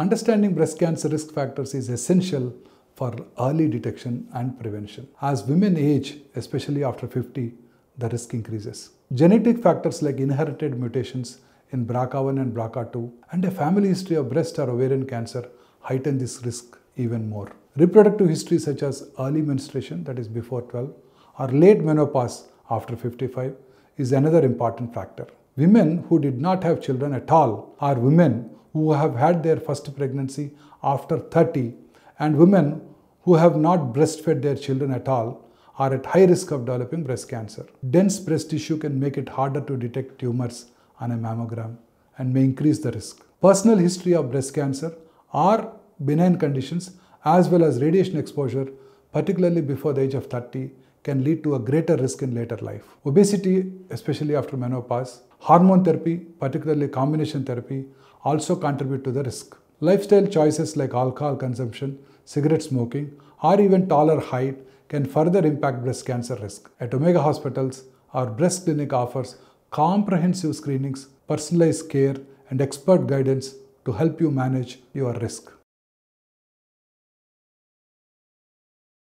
Understanding breast cancer risk factors is essential for early detection and prevention. As women age, especially after 50, the risk increases. Genetic factors like inherited mutations in BRCA1 and BRCA2 and a family history of breast or ovarian cancer heighten this risk even more. Reproductive history such as early menstruation, that is before 12, or late menopause after 55 is another important factor. Women who did not have children at all are women who have had their first pregnancy after 30 and women who have not breastfed their children at all are at high risk of developing breast cancer. Dense breast tissue can make it harder to detect tumors on a mammogram and may increase the risk. Personal history of breast cancer or benign conditions as well as radiation exposure, particularly before the age of 30, can lead to a greater risk in later life. Obesity, especially after menopause, hormone therapy, particularly combination therapy, also contribute to the risk. Lifestyle choices like alcohol consumption, cigarette smoking, or even taller height can further impact breast cancer risk. At Omega Hospitals, our breast clinic offers comprehensive screenings, personalized care, and expert guidance to help you manage your risk.